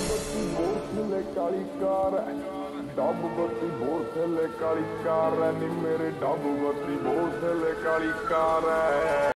ਬੱਤੀ ਮੋਰ ਥੱਲੇ ਕਾਲੀ ਕਾਰ ਐ ਡੱਬ ਬੱਤੀ ਮੋਰ ਥੱਲੇ ਕਾਲੀ ਕਾਰ ਐ ਨੀ ਮੇਰੇ ਡੱਬ ਬੱਤੀ ਮੋਰ ਥੱਲੇ ਕਾਲੀ ਕਾਰ ਹੈ।